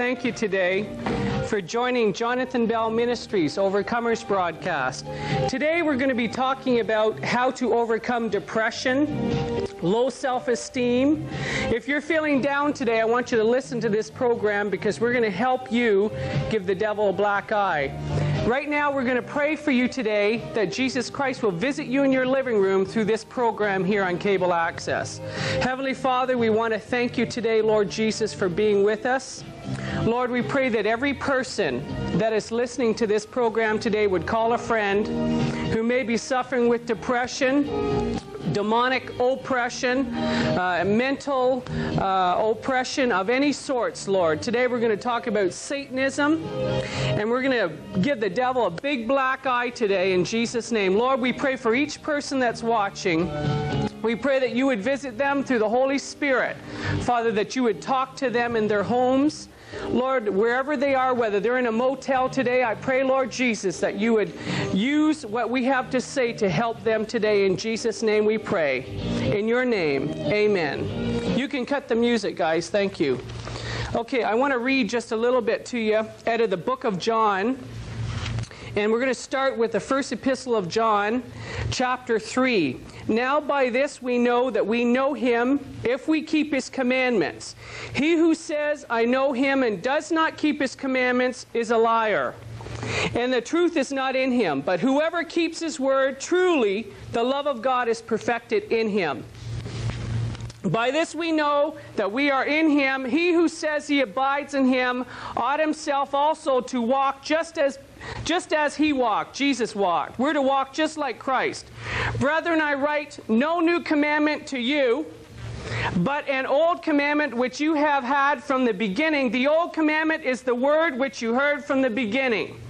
thank you today for joining Jonathan Bell Ministries Overcomers broadcast. Today we're going to be talking about how to overcome depression, low self esteem. If you're feeling down today, I want you to listen to this program because we're going to help you give the devil a black eye. Right now, we're going to pray for you today that Jesus Christ will visit you in your living room through this program here on Cable Access. Heavenly Father, we want to thank you today, Lord Jesus, for being with us. Lord, we pray that every person that is listening to this program today would call a friend who may be suffering with depression, demonic oppression, uh, mental uh, oppression of any sorts, Lord. Today we're going to talk about Satanism, and we're going to give the devil a big black eye today in Jesus' name. Lord, we pray for each person that's watching. We pray that you would visit them through the Holy Spirit. Father, that you would talk to them in their homes. Lord, wherever they are, whether they're in a motel today, I pray, Lord Jesus, that you would use what we have to say to help them today. In Jesus' name we pray. In your name, amen. You can cut the music, guys. Thank you. Okay, I want to read just a little bit to you out of the book of John. And we're going to start with the first epistle of John, chapter 3. Now by this we know that we know him if we keep his commandments. He who says, I know him, and does not keep his commandments is a liar. And the truth is not in him. But whoever keeps his word, truly the love of God is perfected in him. By this we know that we are in him. He who says he abides in him ought himself also to walk just as just as he walked, Jesus walked. We're to walk just like Christ. Brethren, I write no new commandment to you, but an old commandment which you have had from the beginning. The old commandment is the word which you heard from the beginning.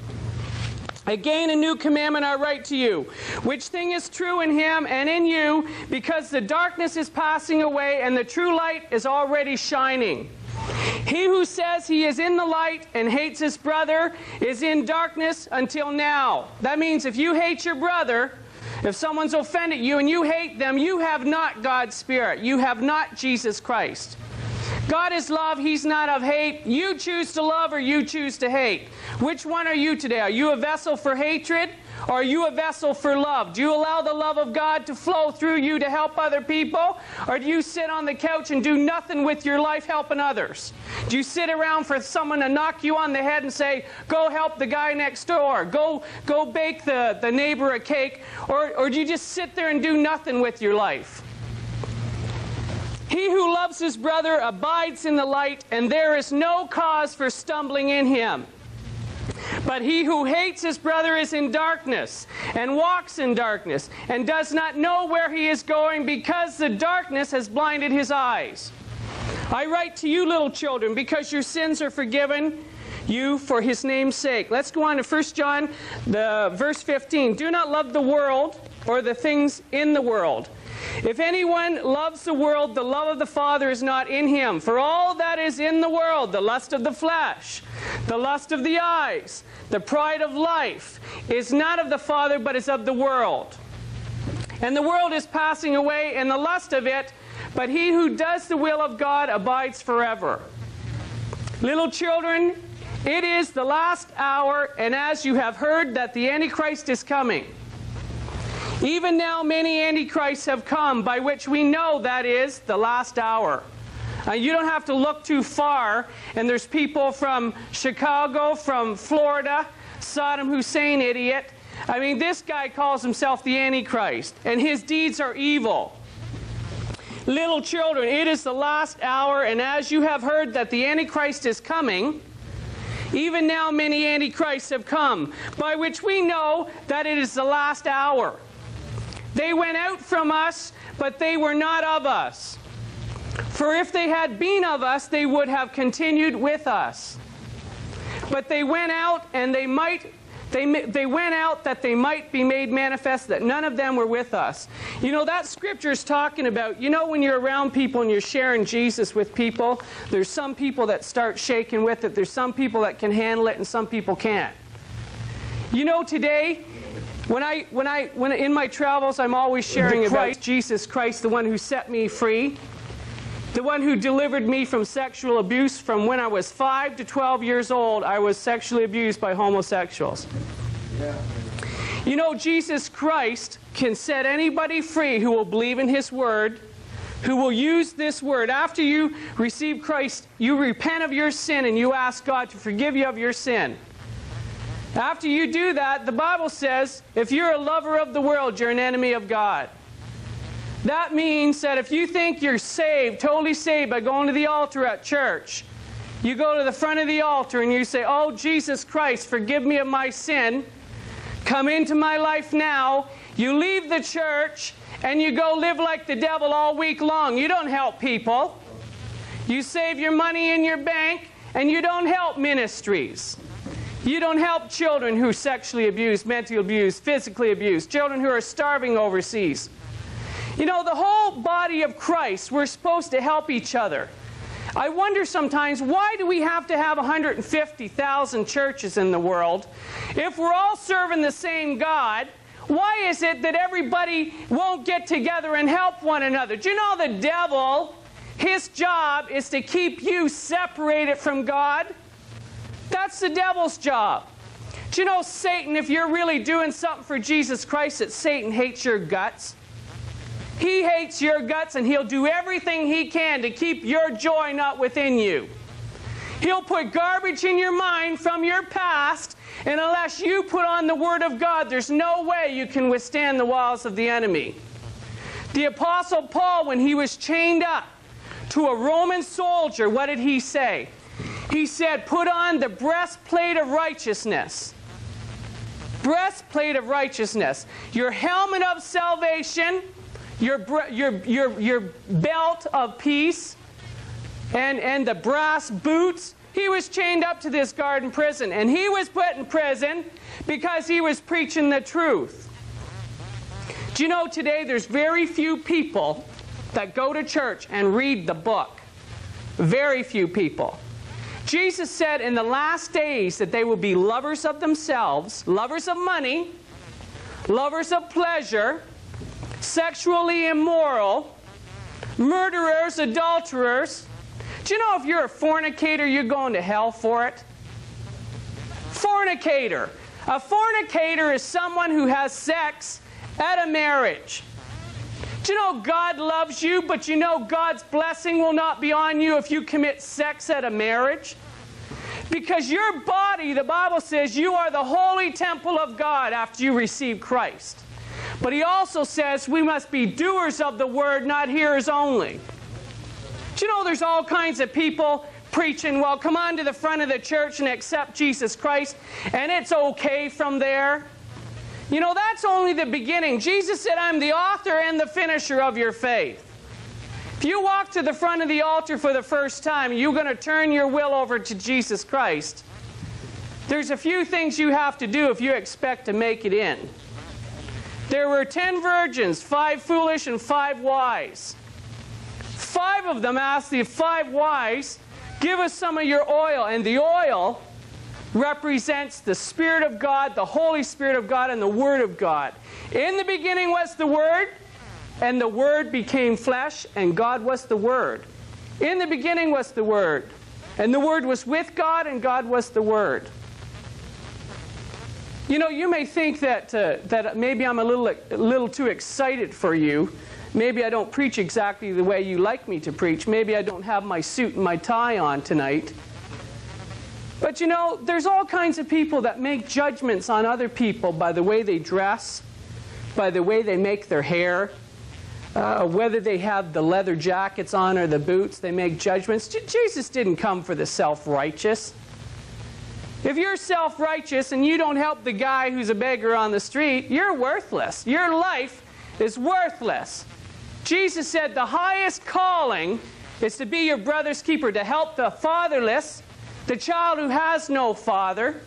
Again, a new commandment I write to you, which thing is true in him and in you, because the darkness is passing away and the true light is already shining. He who says he is in the light and hates his brother is in darkness until now. That means if you hate your brother, if someone's offended you and you hate them, you have not God's Spirit. You have not Jesus Christ. God is love. He's not of hate. You choose to love or you choose to hate. Which one are you today? Are you a vessel for hatred are you a vessel for love? Do you allow the love of God to flow through you to help other people? Or do you sit on the couch and do nothing with your life helping others? Do you sit around for someone to knock you on the head and say, go help the guy next door? Go, go bake the, the neighbor a cake? Or, or do you just sit there and do nothing with your life? He who loves his brother abides in the light, and there is no cause for stumbling in him. But he who hates his brother is in darkness, and walks in darkness, and does not know where he is going, because the darkness has blinded his eyes. I write to you, little children, because your sins are forgiven you for his name's sake. Let's go on to 1 John, the verse 15. Do not love the world or the things in the world. If anyone loves the world, the love of the Father is not in him. For all that is in the world, the lust of the flesh, the lust of the eyes, the pride of life, is not of the Father, but is of the world. And the world is passing away, and the lust of it, but he who does the will of God abides forever. Little children, it is the last hour, and as you have heard that the Antichrist is coming, even now, many antichrists have come, by which we know that is the last hour. Uh, you don't have to look too far, and there's people from Chicago, from Florida, Saddam Hussein idiot. I mean, this guy calls himself the Antichrist, and his deeds are evil. Little children, it is the last hour, and as you have heard that the Antichrist is coming, even now many Antichrists have come, by which we know that it is the last hour. They went out from us, but they were not of us. For if they had been of us, they would have continued with us. But they went out and they might they, they went out that they might be made manifest that none of them were with us. You know, that scripture is talking about, you know, when you're around people and you're sharing Jesus with people, there's some people that start shaking with it, there's some people that can handle it, and some people can't. You know, today, when I, when I, when in my travels, I'm always sharing about Jesus Christ, the one who set me free. The one who delivered me from sexual abuse from when I was 5 to 12 years old, I was sexually abused by homosexuals. Yeah. You know, Jesus Christ can set anybody free who will believe in His Word, who will use this Word. After you receive Christ, you repent of your sin and you ask God to forgive you of your sin. After you do that, the Bible says if you're a lover of the world, you're an enemy of God. That means that if you think you're saved, totally saved by going to the altar at church, you go to the front of the altar and you say, Oh, Jesus Christ, forgive me of my sin. Come into my life now. You leave the church and you go live like the devil all week long. You don't help people. You save your money in your bank and you don't help ministries. You don't help children who sexually abused, mentally abused, physically abused, children who are starving overseas. You know, the whole body of Christ, we're supposed to help each other. I wonder sometimes why do we have to have 150,000 churches in the world if we're all serving the same God? Why is it that everybody won't get together and help one another? Do you know the devil, his job is to keep you separated from God? That's the devil's job. Do you know Satan, if you're really doing something for Jesus Christ, that Satan hates your guts? He hates your guts and he'll do everything he can to keep your joy not within you. He'll put garbage in your mind from your past, and unless you put on the Word of God, there's no way you can withstand the walls of the enemy. The Apostle Paul, when he was chained up to a Roman soldier, what did he say? He said, Put on the breastplate of righteousness. Breastplate of righteousness. Your helmet of salvation, your, your, your, your belt of peace, and, and the brass boots. He was chained up to this garden prison, and he was put in prison because he was preaching the truth. Do you know today there's very few people that go to church and read the book? Very few people. Jesus said in the last days that they will be lovers of themselves, lovers of money, lovers of pleasure, sexually immoral, murderers, adulterers. Do you know if you're a fornicator, you're going to hell for it? Fornicator. A fornicator is someone who has sex at a marriage. Do you know God loves you, but you know God's blessing will not be on you if you commit sex at a marriage? Because your body, the Bible says, you are the holy temple of God after you receive Christ. But he also says we must be doers of the word, not hearers only. Do you know there's all kinds of people preaching, well, come on to the front of the church and accept Jesus Christ, and it's okay from there? You know, that's only the beginning. Jesus said, I'm the author and the finisher of your faith. If you walk to the front of the altar for the first time, you're going to turn your will over to Jesus Christ. There's a few things you have to do if you expect to make it in. There were ten virgins, five foolish and five wise. Five of them asked the five wise, Give us some of your oil. And the oil represents the Spirit of God, the Holy Spirit of God, and the Word of God. In the beginning was the Word, and the Word became flesh, and God was the Word. In the beginning was the Word, and the Word was with God, and God was the Word. You know, you may think that, uh, that maybe I'm a little, a little too excited for you. Maybe I don't preach exactly the way you like me to preach. Maybe I don't have my suit and my tie on tonight. But you know, there's all kinds of people that make judgments on other people by the way they dress, by the way they make their hair, uh, whether they have the leather jackets on or the boots. They make judgments. J Jesus didn't come for the self righteous. If you're self righteous and you don't help the guy who's a beggar on the street, you're worthless. Your life is worthless. Jesus said the highest calling is to be your brother's keeper, to help the fatherless the child who has no father,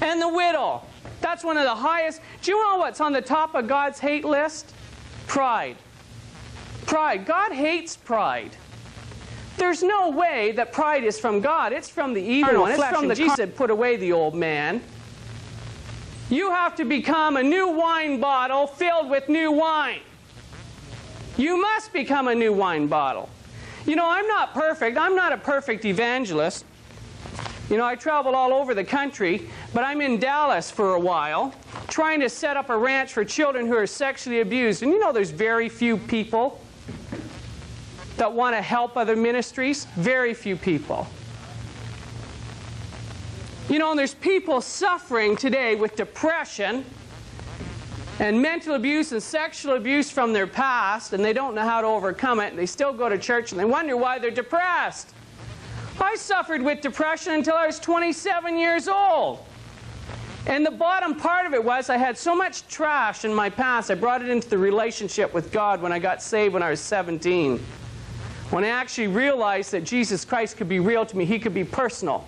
and the widow. That's one of the highest. Do you know what's on the top of God's hate list? Pride. Pride. God hates pride. There's no way that pride is from God. It's from the evil one. It's from the Jesus said, put away the old man. You have to become a new wine bottle filled with new wine. You must become a new wine bottle. You know, I'm not perfect. I'm not a perfect evangelist. You know, I traveled all over the country, but I'm in Dallas for a while trying to set up a ranch for children who are sexually abused. And you know, there's very few people that want to help other ministries. Very few people. You know, and there's people suffering today with depression and mental abuse and sexual abuse from their past, and they don't know how to overcome it, and they still go to church and they wonder why they're depressed. I suffered with depression until I was 27 years old. And the bottom part of it was I had so much trash in my past, I brought it into the relationship with God when I got saved when I was 17. When I actually realized that Jesus Christ could be real to me, He could be personal.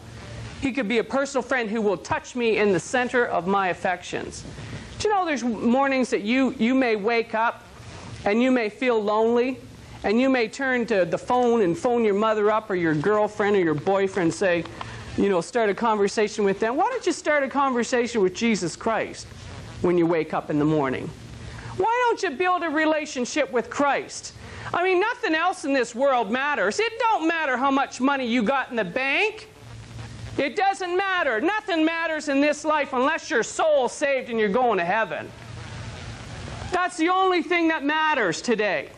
He could be a personal friend who will touch me in the center of my affections. Do you know there's mornings that you, you may wake up and you may feel lonely and you may turn to the phone and phone your mother up or your girlfriend or your boyfriend say, you know, start a conversation with them. Why don't you start a conversation with Jesus Christ when you wake up in the morning? Why don't you build a relationship with Christ? I mean, nothing else in this world matters. It don't matter how much money you got in the bank. It doesn't matter. Nothing matters in this life unless your soul's saved and you're going to heaven. That's the only thing that matters today.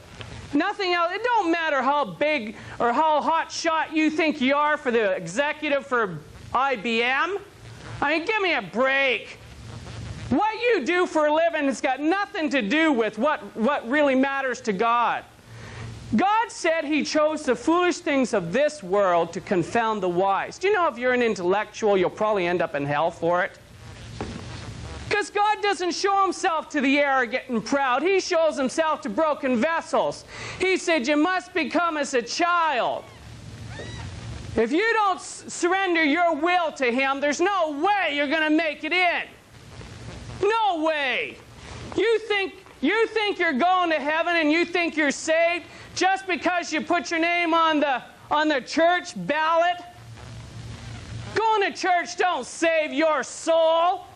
Nothing else. It don't matter how big or how hot shot you think you are for the executive for IBM. I mean, give me a break. What you do for a living has got nothing to do with what, what really matters to God. God said He chose the foolish things of this world to confound the wise. Do you know if you're an intellectual, you'll probably end up in hell for it? Doesn't show Himself to the arrogant and proud, He shows Himself to broken vessels. He said, You must become as a child. If you don't surrender your will to Him, there's no way you're going to make it in. No way. You think you think you're going to heaven and you think you're saved just because you put your name on the, on the church ballot? Going to church don't save your soul.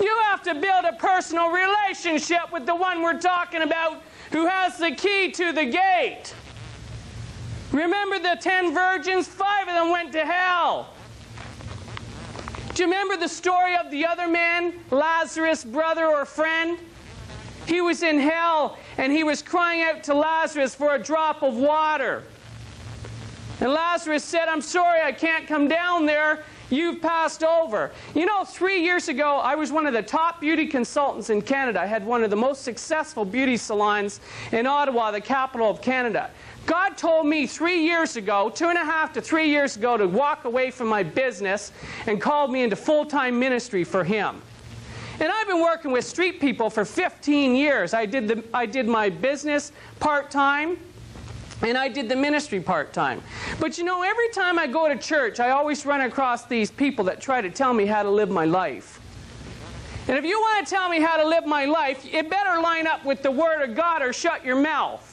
You have to build a personal relationship with the one we're talking about who has the key to the gate. Remember the ten virgins? Five of them went to hell. Do you remember the story of the other man, Lazarus' brother or friend? He was in hell and he was crying out to Lazarus for a drop of water. And Lazarus said, I'm sorry, I can't come down there. You've passed over. You know, three years ago, I was one of the top beauty consultants in Canada. I had one of the most successful beauty salons in Ottawa, the capital of Canada. God told me three years ago, two and a half to three years ago, to walk away from my business and called me into full time ministry for Him. And I've been working with street people for 15 years. I did, the, I did my business part time, and I did the ministry part time. But you know, every time I go to church, I always run across these people that try to tell me how to live my life. And if you want to tell me how to live my life, it better line up with the Word of God or shut your mouth.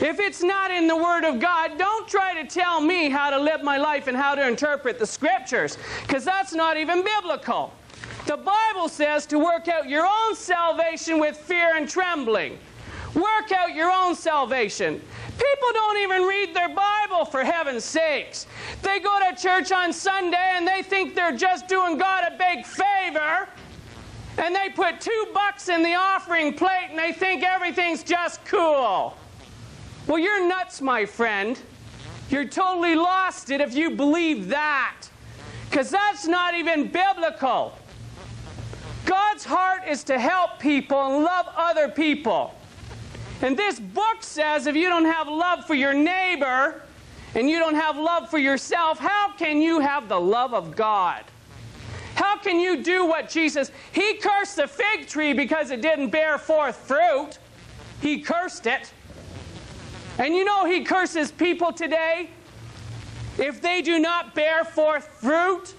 If it's not in the Word of God, don't try to tell me how to live my life and how to interpret the Scriptures, because that's not even biblical. The Bible says to work out your own salvation with fear and trembling. Work out your own salvation. People don't even read their Bible for heaven's sakes. They go to church on Sunday and they think they're just doing God a big favor. And they put two bucks in the offering plate and they think everything's just cool. Well, you're nuts, my friend. You're totally lost it if you believe that. Because that's not even biblical. God's heart is to help people and love other people. And this book says if you don't have love for your neighbor and you don't have love for yourself, how can you have the love of God? How can you do what Jesus? He cursed the fig tree because it didn't bear forth fruit. He cursed it. And you know he curses people today if they do not bear forth fruit.